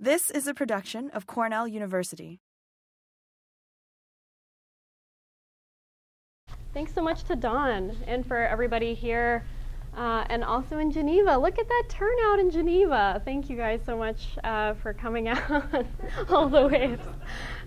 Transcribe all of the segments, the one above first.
This is a production of Cornell University. Thanks so much to Don and for everybody here uh, and also in Geneva. Look at that turnout in Geneva. Thank you guys so much uh, for coming out all the way.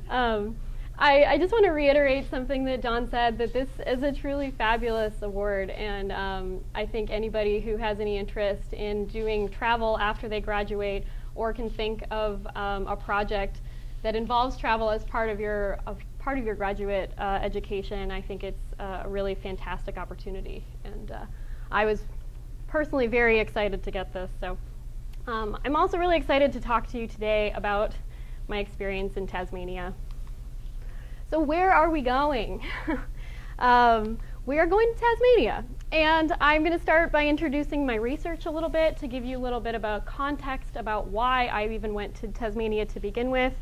Um, I, I, just want to reiterate something that Don said that this is a truly fabulous award, and um, I think anybody who has any interest in doing travel after they graduate or can think of um, a project that involves travel as part of your of part of your graduate uh, education, I think it's uh, a really fantastic opportunity. And uh, I was personally very excited to get this. So um, I'm also really excited to talk to you today about my experience in Tasmania. So where are we going? um, we are going to Tasmania. And I'm going to start by introducing my research a little bit to give you a little bit about context about why I even went to Tasmania to begin with.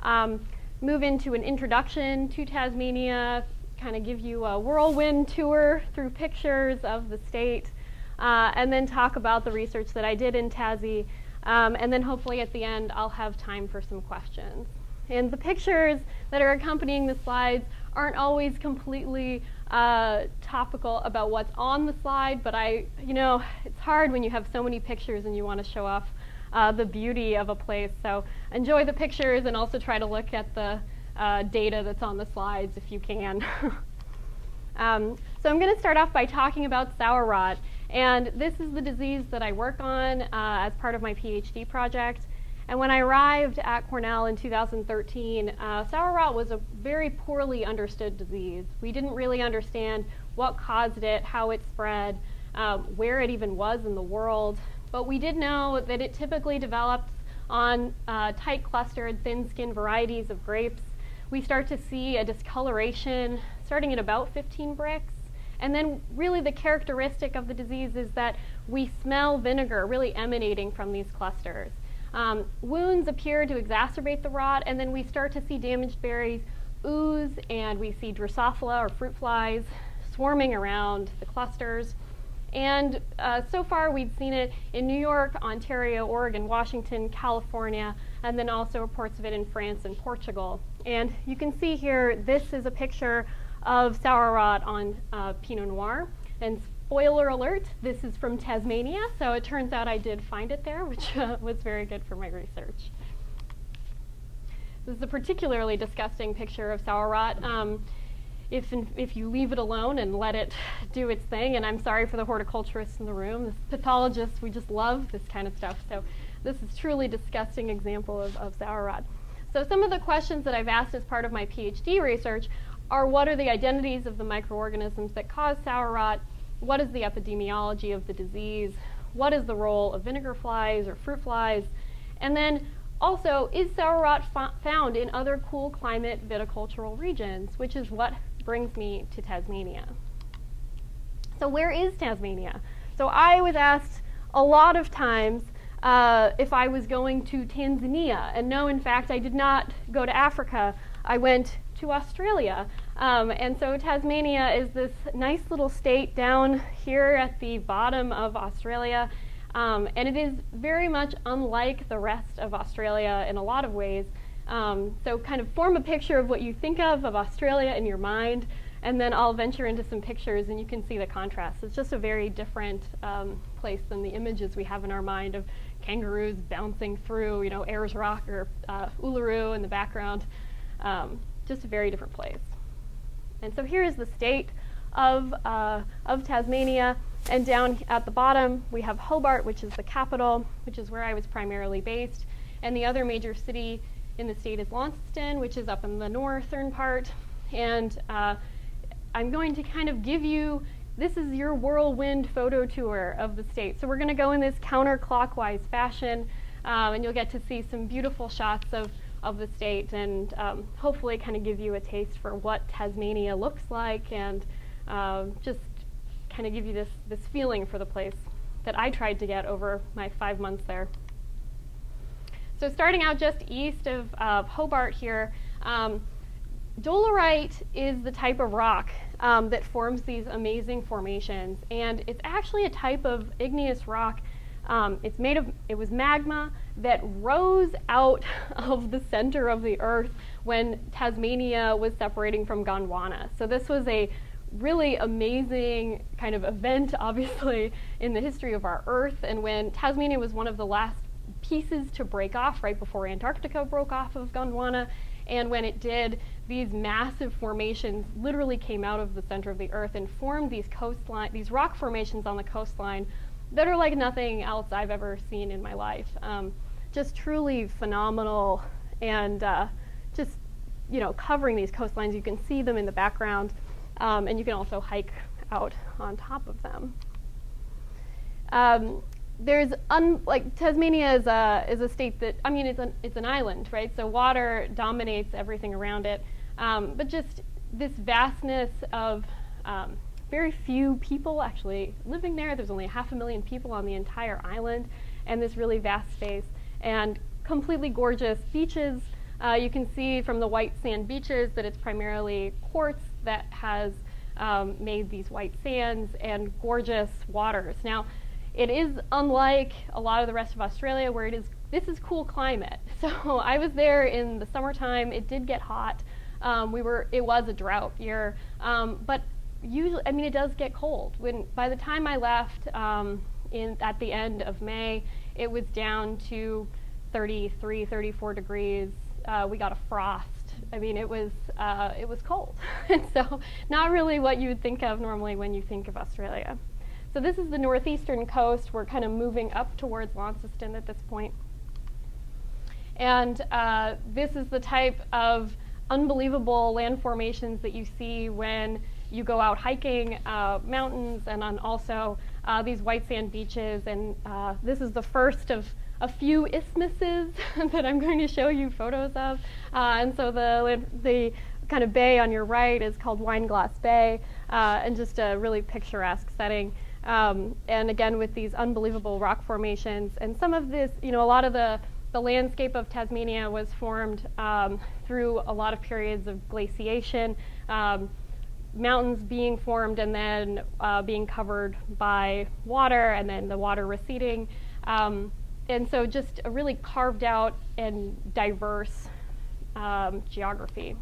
Um, move into an introduction to Tasmania, kind of give you a whirlwind tour through pictures of the state, uh, and then talk about the research that I did in Tassie. Um, and then hopefully at the end, I'll have time for some questions. And the pictures that are accompanying the slides aren't always completely uh, topical about what's on the slide, but I, you know, it's hard when you have so many pictures and you want to show off uh, the beauty of a place. So enjoy the pictures and also try to look at the uh, data that's on the slides if you can. um, so I'm going to start off by talking about sour rot. And this is the disease that I work on uh, as part of my PhD project. And when I arrived at Cornell in 2013, uh, sour rot was a very poorly understood disease. We didn't really understand what caused it, how it spread, um, where it even was in the world. But we did know that it typically develops on uh, tight clustered, thin skinned varieties of grapes. We start to see a discoloration starting at about 15 Brix. And then, really, the characteristic of the disease is that we smell vinegar really emanating from these clusters. Um, wounds appear to exacerbate the rot, and then we start to see damaged berries ooze, and we see Drosophila or fruit flies swarming around the clusters. And uh, so far, we've seen it in New York, Ontario, Oregon, Washington, California, and then also reports of it in France and Portugal. And you can see here, this is a picture of sour rot on uh, Pinot Noir. And Spoiler alert, this is from Tasmania, so it turns out I did find it there, which uh, was very good for my research. This is a particularly disgusting picture of sour rot. Um, if, if you leave it alone and let it do its thing, and I'm sorry for the horticulturists in the room, the pathologists, we just love this kind of stuff. So this is truly disgusting example of, of sour rot. So some of the questions that I've asked as part of my PhD research are what are the identities of the microorganisms that cause sour rot? What is the epidemiology of the disease, what is the role of vinegar flies or fruit flies, and then also, is sour rot found in other cool climate viticultural regions, which is what brings me to Tasmania. So where is Tasmania? So I was asked a lot of times uh, if I was going to Tanzania, and no, in fact, I did not go to Africa. I went to Australia. Um, and so Tasmania is this nice little state down here at the bottom of Australia. Um, and it is very much unlike the rest of Australia in a lot of ways. Um, so kind of form a picture of what you think of of Australia in your mind, and then I'll venture into some pictures and you can see the contrast. It's just a very different um, place than the images we have in our mind of kangaroos bouncing through, you know, Ayers Rock or uh, Uluru in the background. Um, just a very different place. And so here is the state of, uh, of Tasmania. And down at the bottom, we have Hobart, which is the capital, which is where I was primarily based. And the other major city in the state is Launceston, which is up in the northern part. And uh, I'm going to kind of give you this is your whirlwind photo tour of the state. So we're going to go in this counterclockwise fashion, um, and you'll get to see some beautiful shots of of the state and um, hopefully kind of give you a taste for what Tasmania looks like and uh, just kind of give you this, this feeling for the place that I tried to get over my five months there. So starting out just east of Hobart here, um, dolerite is the type of rock um, that forms these amazing formations, and it's actually a type of igneous rock. Um, it's made of, it was magma that rose out of the center of the earth when Tasmania was separating from Gondwana. So this was a really amazing kind of event, obviously, in the history of our Earth. And when Tasmania was one of the last pieces to break off right before Antarctica broke off of Gondwana, and when it did, these massive formations literally came out of the center of the Earth and formed these coastline, these rock formations on the coastline that are like nothing else I've ever seen in my life. Um, just truly phenomenal, and uh, just you know covering these coastlines. You can see them in the background. Um, and you can also hike out on top of them. Um, there's like Tasmania is a is a state that I mean it's an it's an island, right? So water dominates everything around it, um, but just this vastness of um, very few people actually living there. There's only half a million people on the entire island, and this really vast space and completely gorgeous beaches. Uh, you can see from the white sand beaches that it's primarily quartz that has um, made these white sands and gorgeous waters. Now, it is unlike a lot of the rest of Australia where it is this is cool climate. So I was there in the summertime. It did get hot. Um, we were it was a drought year, um, but usually I mean it does get cold. When by the time I left um, in at the end of May, it was down to 33, 34 degrees. Uh, we got a frost I mean, it was uh, it was cold, and so not really what you would think of normally when you think of Australia. So this is the northeastern coast. We're kind of moving up towards Launceston at this point, and uh, this is the type of unbelievable land formations that you see when you go out hiking uh, mountains and on also uh, these white sand beaches. And uh, this is the first of a few isthmuses that I'm going to show you photos of. Uh, and so the, the kind of bay on your right is called Wineglass Bay, uh, and just a really picturesque setting. Um, and again, with these unbelievable rock formations. And some of this, you know, a lot of the, the landscape of Tasmania was formed um, through a lot of periods of glaciation. Um, mountains being formed and then uh, being covered by water, and then the water receding. Um, and so just a really carved out and diverse um, geography.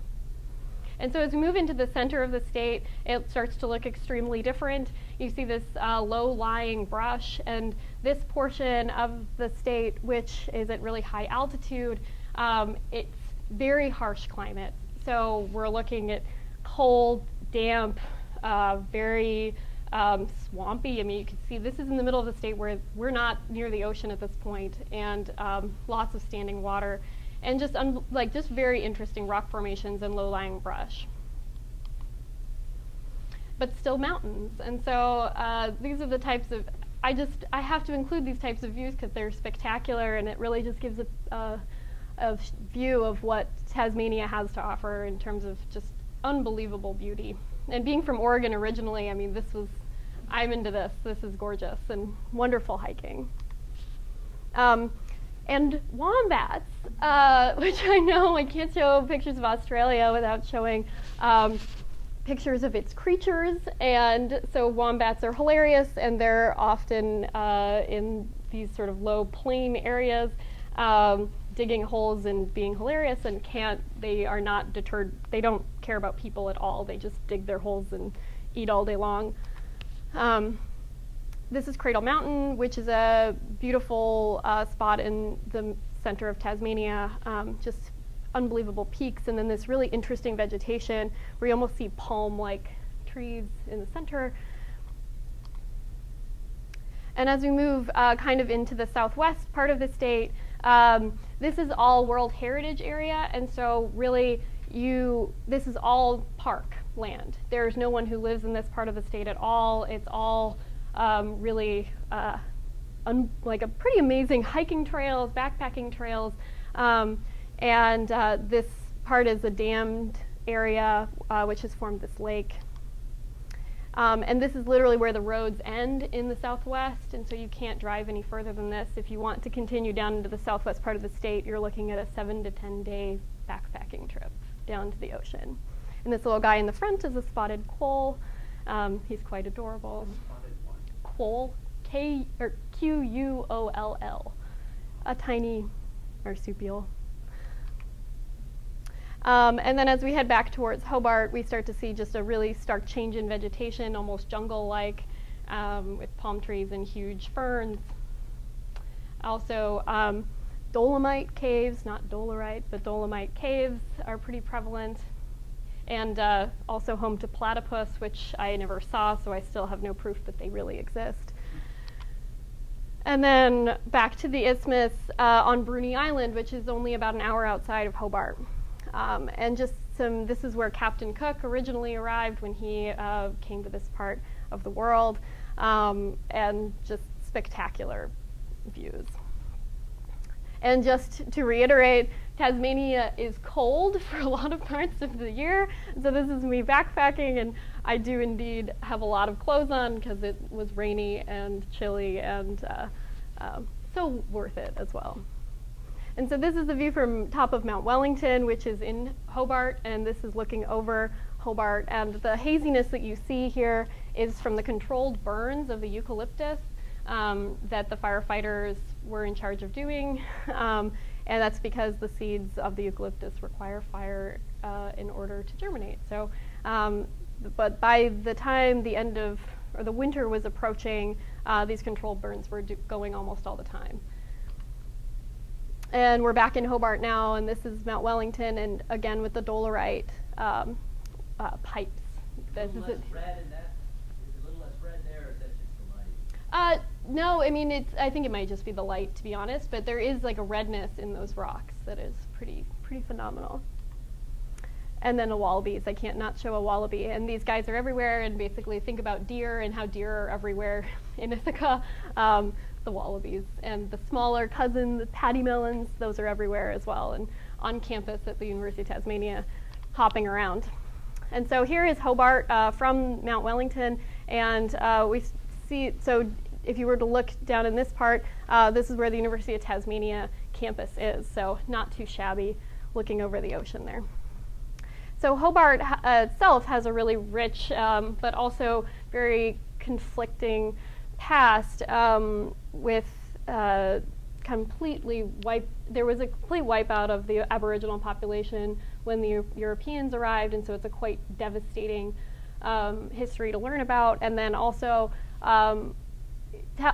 And so as we move into the center of the state, it starts to look extremely different. You see this uh, low-lying brush, and this portion of the state, which is at really high altitude, um, it's very harsh climate. So we're looking at cold, damp, uh, very um, swampy. I mean, you can see this is in the middle of the state where we're not near the ocean at this point, and um, lots of standing water, and just like just very interesting rock formations and low-lying brush. But still mountains, and so uh, these are the types of. I just I have to include these types of views because they're spectacular, and it really just gives a, a, a view of what Tasmania has to offer in terms of just unbelievable beauty and being from Oregon originally, I mean, this was, I'm into this. This is gorgeous and wonderful hiking. Um, and wombats, uh, which I know I can't show pictures of Australia without showing um, pictures of its creatures. And so wombats are hilarious, and they're often uh, in these sort of low plain areas. Um, digging holes and being hilarious and can't they are not deterred they don't care about people at all. They just dig their holes and eat all day long. Um, this is cradle mountain which is a beautiful uh, spot in the center of tasmania um, just unbelievable peaks and then this really interesting vegetation where you almost see palm like trees in the center. And as we move uh, kind of into the southwest part of the state um, this is all World Heritage Area, and so really you, this is all park land. There's no one who lives in this part of the state at all. It's all um, really uh, like a pretty amazing hiking trails, backpacking trails, um, and uh, this part is a dammed area uh, which has formed this lake. Um, and this is literally where the roads end in the southwest, and so you can't drive any further than this. If you want to continue down into the southwest part of the state, you're looking at a seven to 10 day backpacking trip down to the ocean. And this little guy in the front is a spotted quoll. Um, he's quite adorable. Quoll, K or Q U O L L. a tiny marsupial. Um, and then as we head back towards Hobart, we start to see just a really stark change in vegetation, almost jungle-like, um, with palm trees and huge ferns. Also, um, dolomite caves, not dolerite, but dolomite caves are pretty prevalent. And uh, also home to platypus, which I never saw, so I still have no proof that they really exist. And then back to the isthmus uh, on Bruny Island, which is only about an hour outside of Hobart. Um, and just some, this is where Captain Cook originally arrived when he uh, came to this part of the world, um, and just spectacular views. And just to reiterate, Tasmania is cold for a lot of parts of the year. So this is me backpacking, and I do indeed have a lot of clothes on because it was rainy and chilly and uh, uh, so worth it as well. And so this is the view from top of Mount Wellington, which is in Hobart, and this is looking over Hobart. And the haziness that you see here is from the controlled burns of the eucalyptus um, that the firefighters were in charge of doing. Um, and that's because the seeds of the eucalyptus require fire uh, in order to germinate. So, um, but by the time the end of, or the winter was approaching, uh, these controlled burns were going almost all the time. And we're back in Hobart now, and this is Mount Wellington, and again with the dolerite um, uh, pipes. This is it. Red in that, is it a little less red there, or is that just the light? Uh, no, I mean it's. I think it might just be the light, to be honest. But there is like a redness in those rocks that is pretty, pretty phenomenal. And then a wallabies. I can't not show a wallaby. And these guys are everywhere. And basically, think about deer and how deer are everywhere in Ithaca. Um, the wallabies and the smaller cousin, the pademelons, those are everywhere as well and on campus at the University of Tasmania hopping around. And so here is Hobart uh, from Mount Wellington and uh, we see, so if you were to look down in this part, uh, this is where the University of Tasmania campus is, so not too shabby looking over the ocean there. So Hobart uh, itself has a really rich um, but also very conflicting past um, with uh, completely wipe. There was a complete wipeout of the Aboriginal population when the Europeans arrived, and so it's a quite devastating um, history to learn about. And then also, um,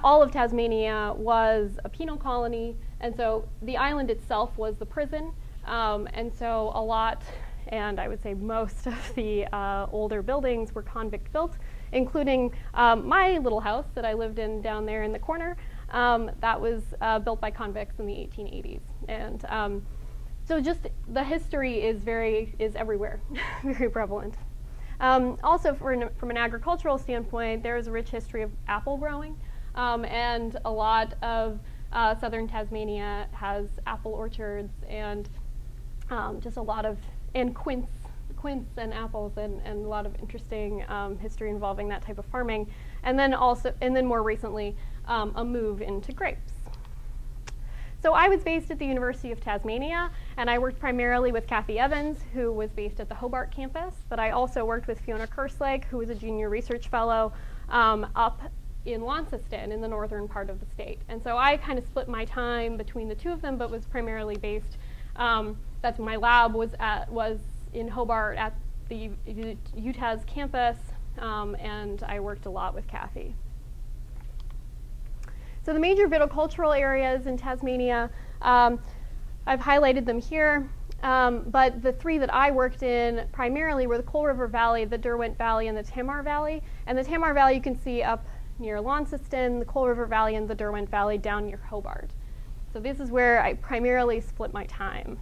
all of Tasmania was a penal colony, and so the island itself was the prison. Um, and so a lot, and I would say most of the uh, older buildings were convict built including um, my little house that I lived in down there in the corner. Um, that was uh, built by convicts in the 1880s. And um, so just the history is very, is everywhere, very prevalent. Um, also, an, from an agricultural standpoint, there is a rich history of apple growing, um, and a lot of uh, southern Tasmania has apple orchards and um, just a lot of, and quince quince and apples and, and a lot of interesting um, history involving that type of farming. And then also, and then more recently, um, a move into grapes. So I was based at the University of Tasmania, and I worked primarily with Kathy Evans, who was based at the Hobart campus, but I also worked with Fiona Kerslake, who was a junior research fellow um, up in Launceston in the northern part of the state. And so I kind of split my time between the two of them, but was primarily based, um, that's my lab was at, was in Hobart at the UTAS campus, um, and I worked a lot with Kathy. So the major viticultural areas in Tasmania, um, I've highlighted them here, um, but the three that I worked in primarily were the Coal River Valley, the Derwent Valley, and the Tamar Valley. And the Tamar Valley you can see up near Launceston, the Coal River Valley, and the Derwent Valley down near Hobart. So this is where I primarily split my time.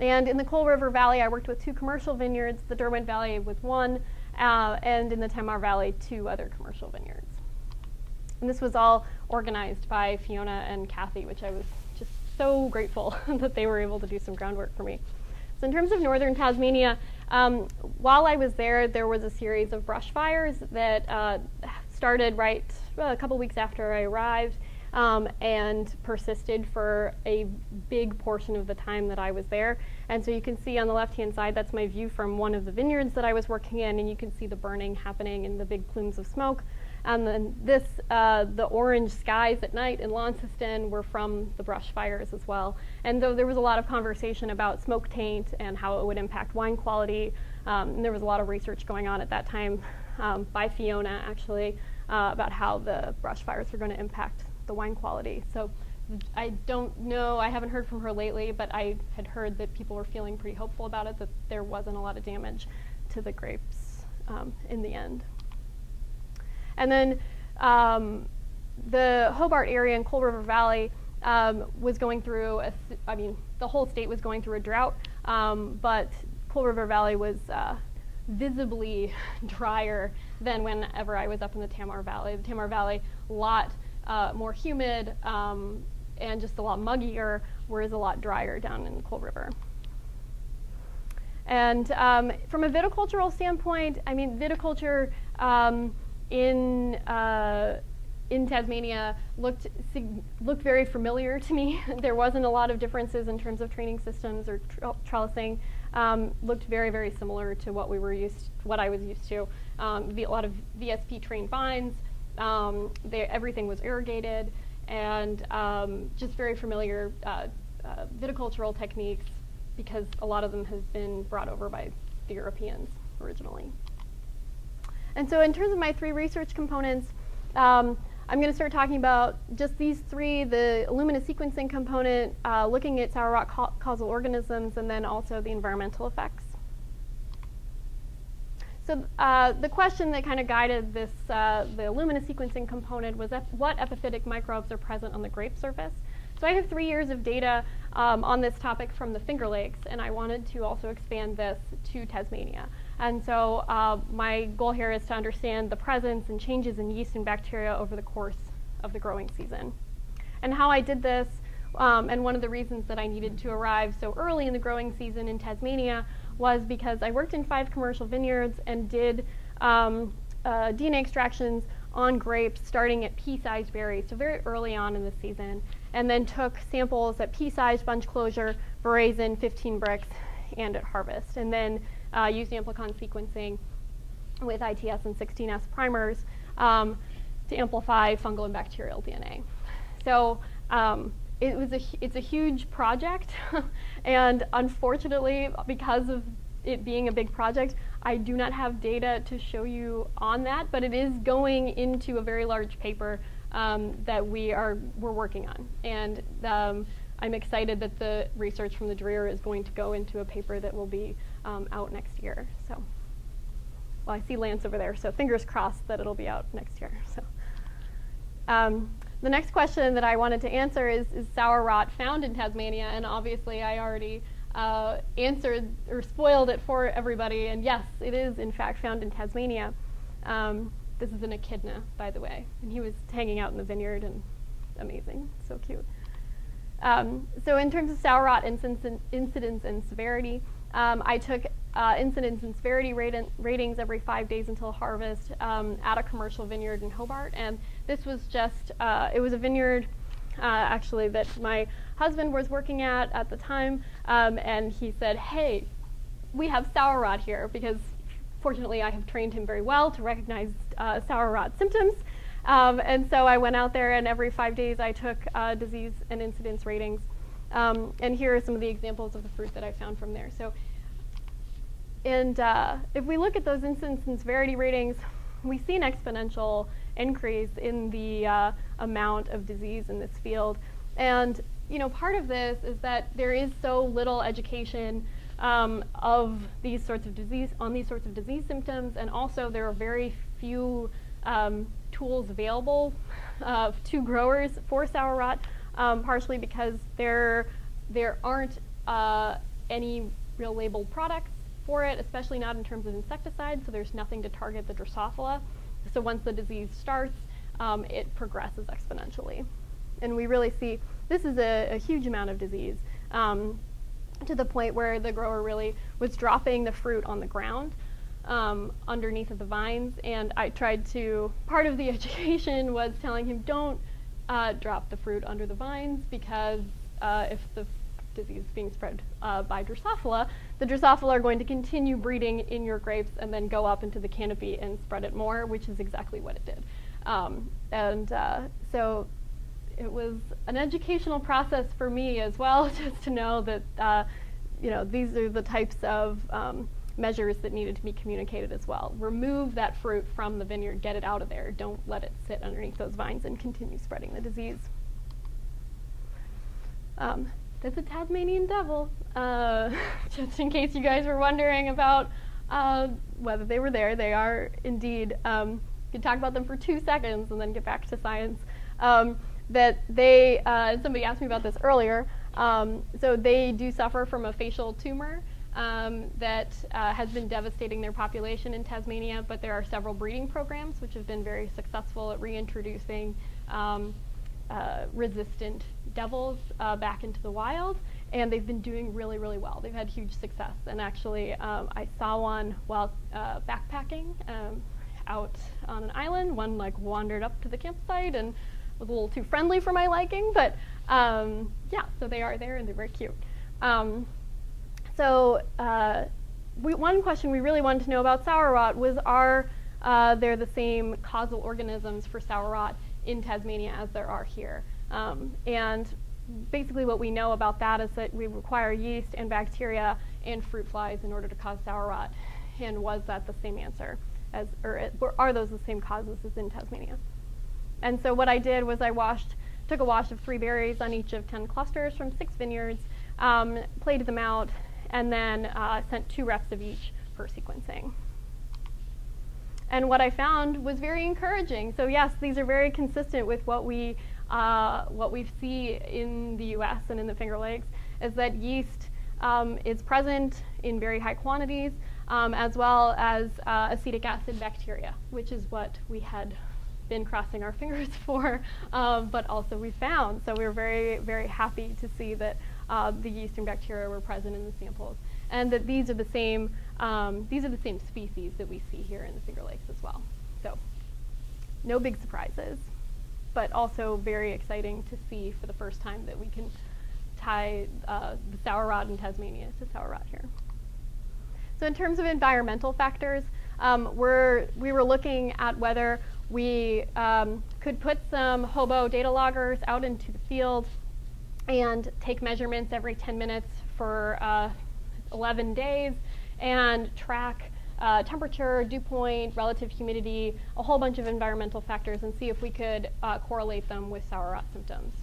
And in the Coal River Valley, I worked with two commercial vineyards, the Derwent Valley with one, uh, and in the Tamar Valley, two other commercial vineyards. And this was all organized by Fiona and Kathy, which I was just so grateful that they were able to do some groundwork for me. So in terms of northern Tasmania, um, while I was there, there was a series of brush fires that uh, started right well, a couple weeks after I arrived um, and persisted for a big portion of the time that I was there. And so you can see on the left hand side, that's my view from one of the vineyards that I was working in, and you can see the burning happening and the big plumes of smoke. And then this, uh, the orange skies at night in Launceston were from the brush fires as well. And though there was a lot of conversation about smoke taint and how it would impact wine quality, um, there was a lot of research going on at that time um, by Fiona actually uh, about how the brush fires were going to impact the wine quality. So I don't know, I haven't heard from her lately, but I had heard that people were feeling pretty hopeful about it, that there wasn't a lot of damage to the grapes um, in the end. And then um, the Hobart area and Coal River Valley um, was going through, I mean, the whole state was going through a drought, um, but Coal River Valley was uh, visibly drier than whenever I was up in the Tamar Valley. The Tamar Valley, a lot uh, more humid um, and just a lot muggier, whereas a lot drier down in the Coal River. And um, from a viticultural standpoint, I mean, viticulture um, in uh, in Tasmania looked looked very familiar to me. there wasn't a lot of differences in terms of training systems or trellising. Um, looked very very similar to what we were used what I was used to. Um, a lot of VSP trained vines. Um, they, everything was irrigated and um, just very familiar uh, uh, viticultural techniques because a lot of them have been brought over by the Europeans originally. And so in terms of my three research components, um, I'm going to start talking about just these three, the Illumina sequencing component, uh, looking at sour rot ca causal organisms, and then also the environmental effects. So uh, the question that kind of guided this, uh, the Illumina sequencing component was ep what epiphytic microbes are present on the grape surface. So I have three years of data um, on this topic from the Finger Lakes, and I wanted to also expand this to Tasmania. And so uh, my goal here is to understand the presence and changes in yeast and bacteria over the course of the growing season. And how I did this, um, and one of the reasons that I needed to arrive so early in the growing season in Tasmania was because I worked in five commercial vineyards and did um, uh, DNA extractions on grapes starting at pea-sized berries, so very early on in the season, and then took samples at pea-sized bunch closure, veraison, 15 Brix, and at harvest, and then uh, used amplicon sequencing with ITS and 16S primers um, to amplify fungal and bacterial DNA. So um, it was a, it's a huge project, and unfortunately, because of it being a big project, I do not have data to show you on that, but it is going into a very large paper um, that we are we're working on, and um, I'm excited that the research from the DREER is going to go into a paper that will be um, out next year. So, well, I see Lance over there, so fingers crossed that it'll be out next year. So. The next question that I wanted to answer is, is sour rot found in Tasmania? And obviously I already uh, answered or spoiled it for everybody. And yes, it is in fact found in Tasmania. Um, this is an echidna, by the way. And he was hanging out in the vineyard and amazing, so cute. Um, so in terms of sour rot incidence and severity, um, I took uh, incidence and severity ratings every five days until harvest um, at a commercial vineyard in Hobart. And this was just, uh, it was a vineyard uh, actually that my husband was working at at the time. Um, and he said, hey, we have sour rot here because fortunately I have trained him very well to recognize uh, sour rot symptoms. Um, and so I went out there and every five days I took uh, disease and incidence ratings. Um, and here are some of the examples of the fruit that I found from there. So, and uh, if we look at those incidence and severity ratings, we see an exponential increase in the uh, amount of disease in this field. And you know, part of this is that there is so little education um, of these sorts of disease on these sorts of disease symptoms, and also there are very few um, tools available uh, to growers for sour rot um, partially because there, there aren't uh, any real labeled products for it, especially not in terms of insecticides, so there's nothing to target the Drosophila. So once the disease starts, um, it progresses exponentially. And we really see this is a, a huge amount of disease um, to the point where the grower really was dropping the fruit on the ground um, underneath of the vines. And I tried to, part of the education was telling him, don't uh, drop the fruit under the vines because uh, if the disease being spread uh, by Drosophila, the Drosophila are going to continue breeding in your grapes and then go up into the canopy and spread it more, which is exactly what it did. Um, and uh, so it was an educational process for me as well, just to know that uh, you know these are the types of um, measures that needed to be communicated as well. Remove that fruit from the vineyard, get it out of there. Don't let it sit underneath those vines and continue spreading the disease. Um, that's a Tasmanian devil, uh, just in case you guys were wondering about uh, whether they were there. They are indeed. Um, you can talk about them for two seconds and then get back to science. Um, that they, uh, somebody asked me about this earlier, um, so they do suffer from a facial tumor um, that uh, has been devastating their population in Tasmania, but there are several breeding programs which have been very successful at reintroducing um, uh, resistant devils uh, back into the wild, and they've been doing really, really well. They've had huge success, and actually, um, I saw one while uh, backpacking um, out on an island. One like wandered up to the campsite and was a little too friendly for my liking, but um, yeah, so they are there and they're very cute. Um, so uh, we, one question we really wanted to know about sour rot was are uh, there the same causal organisms for sour rot in Tasmania as there are here? Um, and basically what we know about that is that we require yeast and bacteria and fruit flies in order to cause sour rot. And was that the same answer? As, or are those the same causes as in Tasmania? And so what I did was I washed, took a wash of three berries on each of 10 clusters from six vineyards, um, played them out, and then uh, sent two reps of each for sequencing. And what I found was very encouraging. So yes, these are very consistent with what we uh, what we see in the U.S. and in the Finger Lakes, is that yeast um, is present in very high quantities, um, as well as uh, acetic acid bacteria, which is what we had been crossing our fingers for, um, but also we found. So we were very, very happy to see that uh, the yeast and bacteria were present in the samples, and that these are the same um, these are the same species that we see here in the Finger Lakes as well. So no big surprises, but also very exciting to see for the first time that we can tie uh, the sour rot in Tasmania to sour rot here. So in terms of environmental factors, um, we're, we were looking at whether we um, could put some hobo data loggers out into the field and take measurements every 10 minutes for uh, 11 days and track uh, temperature, dew point, relative humidity, a whole bunch of environmental factors and see if we could uh, correlate them with sour rot symptoms.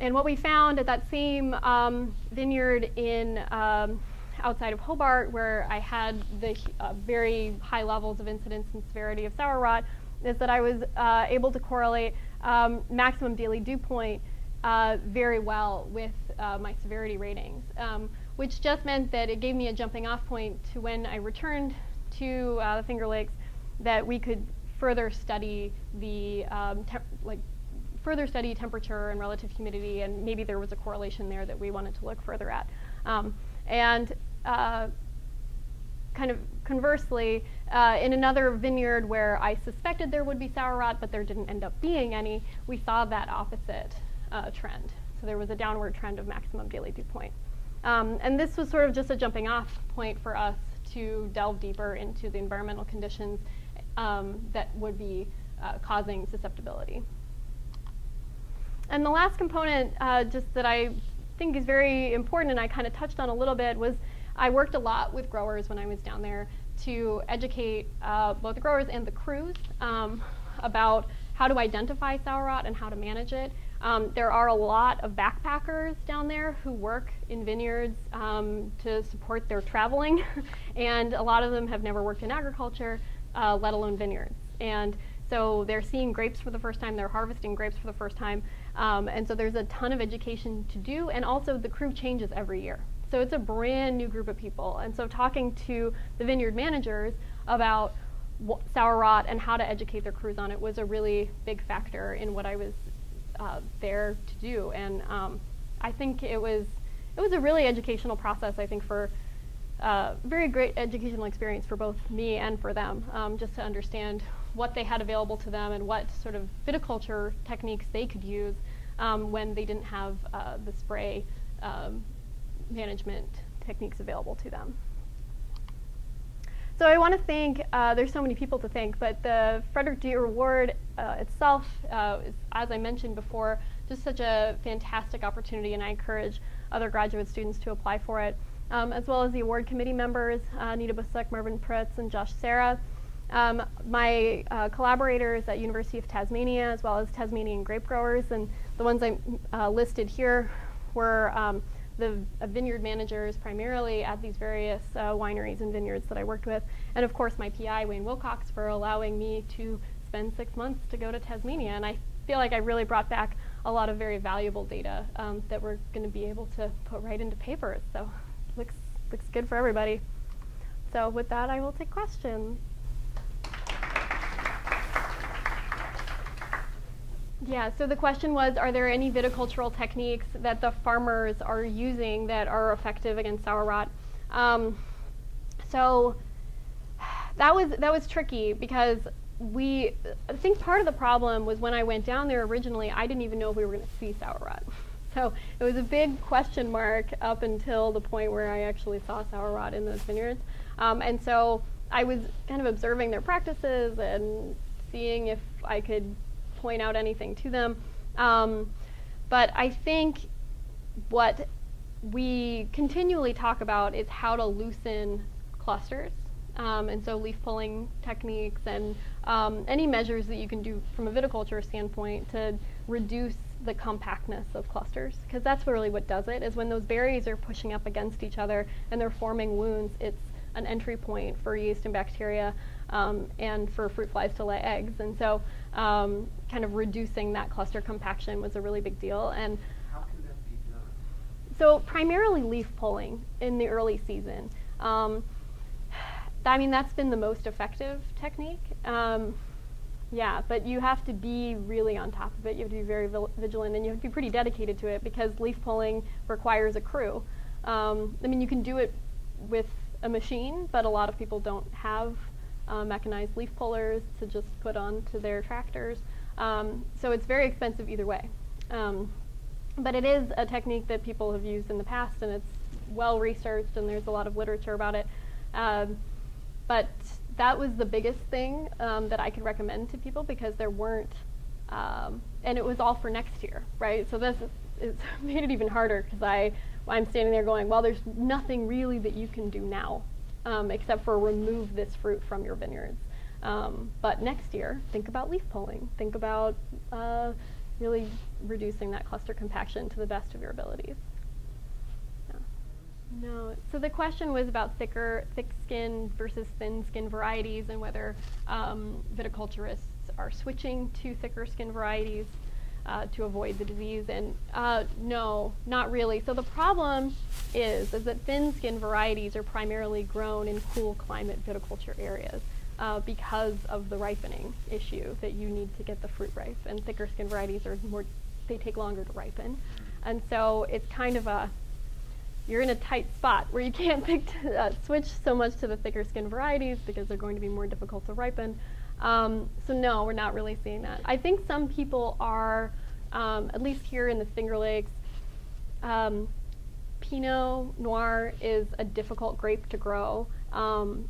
And what we found at that same um, vineyard in um, outside of Hobart, where I had the uh, very high levels of incidence and severity of sour rot, is that I was uh, able to correlate um, maximum daily dew point uh, very well with uh, my severity ratings, um, which just meant that it gave me a jumping off point to when I returned to uh, the Finger Lakes that we could further study the um, like further study temperature and relative humidity, and maybe there was a correlation there that we wanted to look further at. Um, and uh, kind of conversely, uh, in another vineyard where I suspected there would be sour rot, but there didn't end up being any, we saw that opposite uh, trend. So there was a downward trend of maximum daily dew point. Um, and this was sort of just a jumping off point for us to delve deeper into the environmental conditions um, that would be uh, causing susceptibility. And the last component, uh, just that I think is very important and I kind of touched on a little bit, was I worked a lot with growers when I was down there to educate uh, both the growers and the crews um, about how to identify sour rot and how to manage it. Um, there are a lot of backpackers down there who work in vineyards um, to support their traveling, and a lot of them have never worked in agriculture, uh, let alone vineyards. And so they're seeing grapes for the first time, they're harvesting grapes for the first time, um, and so there's a ton of education to do, and also the crew changes every year. So it's a brand new group of people. And so talking to the vineyard managers about sour rot and how to educate their crews on it was a really big factor in what I was uh, there to do. And um, I think it was it was a really educational process. I think for uh, very great educational experience for both me and for them, um, just to understand what they had available to them and what sort of viticulture techniques they could use um, when they didn't have uh, the spray um, management techniques available to them. So I want to thank, uh, there's so many people to thank, but the Frederick Dreer Award uh, itself uh, is, as I mentioned before, just such a fantastic opportunity, and I encourage other graduate students to apply for it, um, as well as the award committee members, uh, Nina Bassuk, Marvin Pritts, and Josh Cerra. Um, my uh, collaborators at University of Tasmania, as well as Tasmanian grape growers, and the ones I uh, listed here were um, the vineyard managers primarily at these various uh, wineries and vineyards that I worked with, and of course my PI, Wayne Wilcox, for allowing me to spend six months to go to Tasmania. And I feel like I really brought back a lot of very valuable data um, that we're going to be able to put right into papers. So looks looks good for everybody. So with that, I will take questions. Yeah, so the question was, are there any viticultural techniques that the farmers are using that are effective against sour rot? Um, so that was that was tricky because we I think part of the problem was when I went down there originally, I didn't even know if we were going to see sour rot. So it was a big question mark up until the point where I actually saw sour rot in those vineyards. Um, and so I was kind of observing their practices and seeing if I could point out anything to them. Um, but I think what we continually talk about is how to loosen clusters. Um, and so leaf pulling techniques and um, any measures that you can do from a viticulture standpoint to reduce the compactness of clusters because that's really what does it is when those berries are pushing up against each other and they're forming wounds it's an entry point for yeast and bacteria um, and for fruit flies to lay eggs and so um, kind of reducing that cluster compaction was a really big deal. And how can that be done? So primarily leaf pulling in the early season. Um, I mean, that's been the most effective technique. Um, yeah, but you have to be really on top of it. You have to be very vigilant, and you have to be pretty dedicated to it because leaf pulling requires a crew. Um, I mean, you can do it with a machine, but a lot of people don't have uh, mechanized leaf pullers to just put onto their tractors. Um, so it's very expensive either way. Um, but it is a technique that people have used in the past and it's well researched and there's a lot of literature about it. Um, but that was the biggest thing um, that I could recommend to people because there weren't, um, and it was all for next year, right? So this is, made it even harder because I, I'm standing there going, well, there's nothing really that you can do now um, except for remove this fruit from your vineyards. Um, but next year, think about leaf pulling. Think about uh, really reducing that cluster compaction to the best of your abilities. No. So the question was about thicker, thick skin versus thin skin varieties and whether um, viticulturists are switching to thicker skin varieties uh, to avoid the disease. And uh, no, not really. So the problem is, is that thin skin varieties are primarily grown in cool climate viticulture areas. Uh, because of the ripening issue that you need to get the fruit ripe, and thicker skin varieties are more, they take longer to ripen, and so it's kind of a, you're in a tight spot where you can't pick to, uh, switch so much to the thicker skin varieties because they're going to be more difficult to ripen, um, so no, we're not really seeing that. I think some people are, um, at least here in the Finger Lakes, um, Pinot Noir is a difficult grape to grow. Um,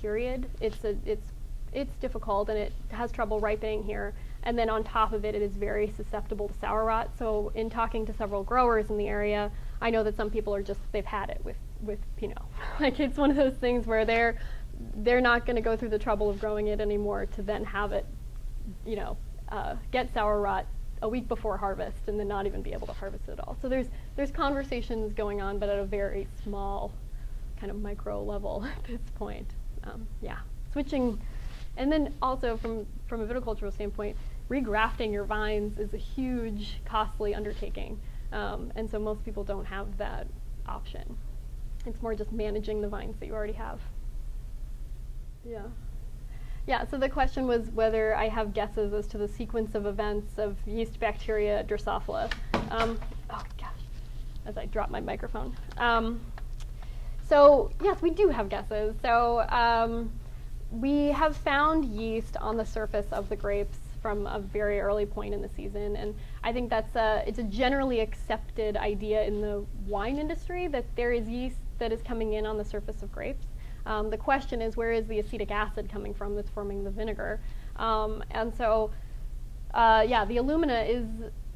period. It's a, it's it's difficult and it has trouble ripening here. And then on top of it, it is very susceptible to sour rot. So in talking to several growers in the area, I know that some people are just they've had it with with Pinot. like it's one of those things where they're they're not going to go through the trouble of growing it anymore to then have it, you know, uh, get sour rot a week before harvest and then not even be able to harvest it at all. So there's there's conversations going on, but at a very small, kind of micro level at this point. Um, yeah, switching, and then also from from a viticultural standpoint, regrafting your vines is a huge, costly undertaking, um, and so most people don't have that option. It's more just managing the vines that you already have. Yeah. Yeah, so the question was whether I have guesses as to the sequence of events of yeast bacteria Drosophila. Um, oh gosh, as I drop my microphone. Um, so yes, we do have guesses. So um, we have found yeast on the surface of the grapes from a very early point in the season, and I think that's a it's a generally accepted idea in the wine industry that there is yeast that is coming in on the surface of grapes. Um, the question is, where is the acetic acid coming from that's forming the vinegar? Um, and so, uh, yeah, the Illumina is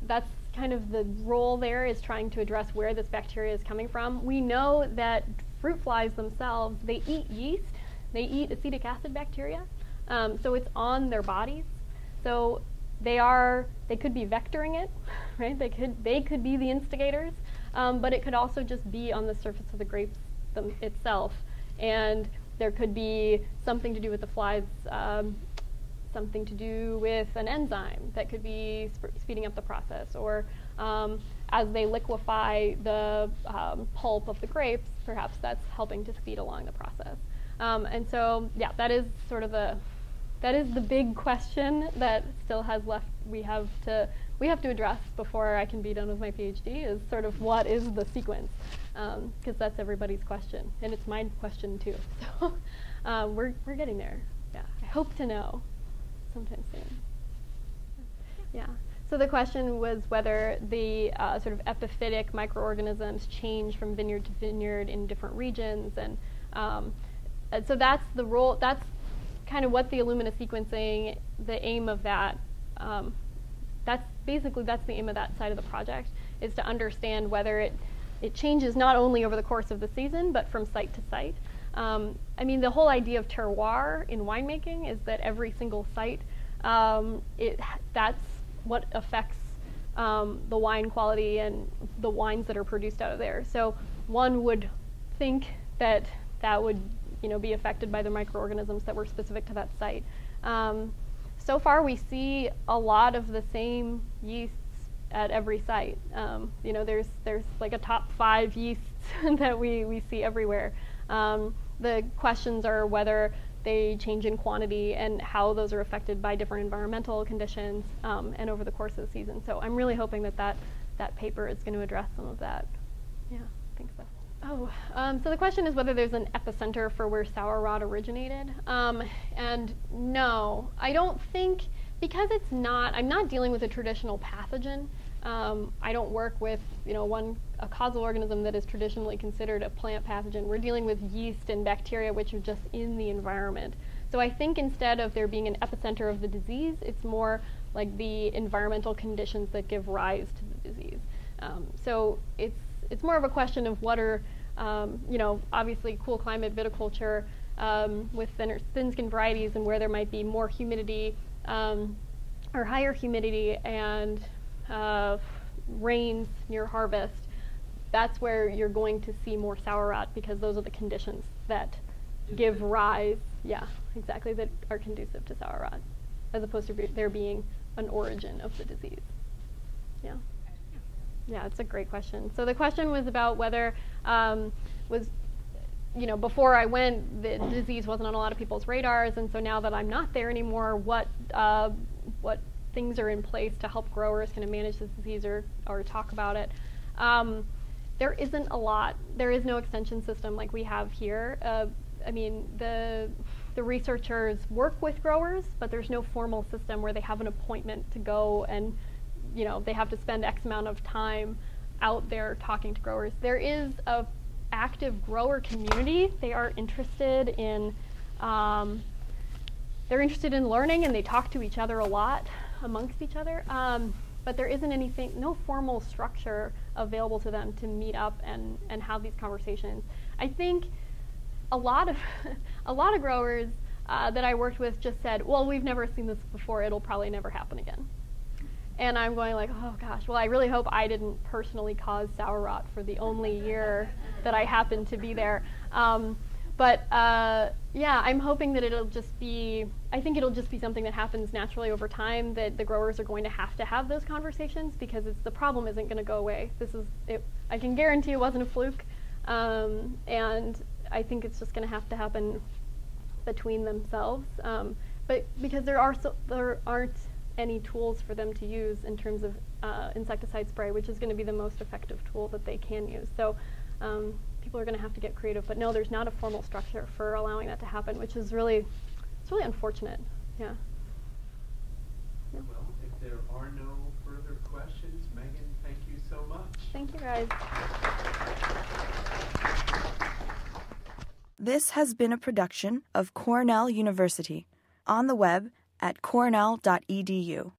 that's kind of the role there is trying to address where this bacteria is coming from. We know that fruit flies themselves, they eat yeast, they eat acetic acid bacteria, um, so it's on their bodies. So they are, they could be vectoring it, right? They could, they could be the instigators, um, but it could also just be on the surface of the grapes them, itself. And there could be something to do with the flies um, something to do with an enzyme that could be sp- speeding up the process, or um, as they liquefy the um, pulp of the grapes, perhaps that's helping to speed along the process. Um, and so, yeah, that is sort of the that is the big question that still has left. We have to we have to address before I can be done with my PhD is sort of what is the sequence, because um, that's everybody's question, and it's my question too. So um, we're we're getting there. Yeah, I hope to know sometime soon. Yeah. So the question was whether the uh, sort of epiphytic microorganisms change from vineyard to vineyard in different regions, and, um, so that's the role. That's kind of what the Illumina sequencing, the aim of that. Um, that's basically that's the aim of that side of the project is to understand whether it it changes not only over the course of the season but from site to site. Um, I mean, the whole idea of terroir in winemaking is that every single site, um, it, that's what affects um, the wine quality and the wines that are produced out of there. So one would think that that would, you know, be affected by the microorganisms that were specific to that site. Um, so far, we see a lot of the same yeasts at every site. Um, you know, there's there's like a top five yeasts that we, we see everywhere. Um, the questions are whether they change in quantity and how those are affected by different environmental conditions um, and over the course of the season. So I'm really hoping that that, that paper is going to address some of that. Yeah. Oh, um, so the question is whether there's an epicenter for where sour rot originated. Um, and no, I don't think, because it's not, I'm not dealing with a traditional pathogen. Um, I don't work with, you know, one a causal organism that is traditionally considered a plant pathogen. We're dealing with yeast and bacteria which are just in the environment. So I think instead of there being an epicenter of the disease, it's more like the environmental conditions that give rise to the disease. Um, so it's it's more of a question of what are, um, you know, obviously cool climate viticulture um, with thinner, thin-skinned varieties and where there might be more humidity um, or higher humidity and uh, rains near harvest, that's where you're going to see more sour rot because those are the conditions that give rise, yeah, exactly, that are conducive to sour rot, as opposed to there being an origin of the disease. Yeah. Yeah, it's a great question. So the question was about whether um, was you know, before I went, the disease wasn't on a lot of people's radars, and so now that I'm not there anymore, what uh, what things are in place to help growers kind of manage this disease or, or talk about it. Um, there isn't a lot. There is no extension system like we have here. Uh, I mean, the the researchers work with growers, but there's no formal system where they have an appointment to go and, you know, they have to spend X amount of time out there talking to growers. There is a active grower community. They are interested in, um, they're interested in learning and they talk to each other a lot amongst each other. Um, but there isn't anything, no formal structure available to them to meet up and, and have these conversations. I think a lot of, a lot of growers uh, that I worked with just said, well, we've never seen this before, it'll probably never happen again. And I'm going like, oh gosh, well, I really hope I didn't personally cause sour rot for the only year that I happened to be there. Um, but uh, yeah, I'm hoping that it'll just be, I think it'll just be something that happens naturally over time that the growers are going to have to have those conversations because it's, the problem isn't going to go away. This is, it, I can guarantee it wasn't a fluke. Um, and I think it's just going to have to happen between themselves. Um, but because there, are so, there aren't any tools for them to use in terms of uh, insecticide spray, which is going to be the most effective tool that they can use. So um, people are going to have to get creative. But no, there's not a formal structure for allowing that to happen, which is really, it's really unfortunate. Yeah. yeah. Well, if there are no further questions, Megan, thank you so much. Thank you, guys. This has been a production of Cornell University on the web at cornell.edu.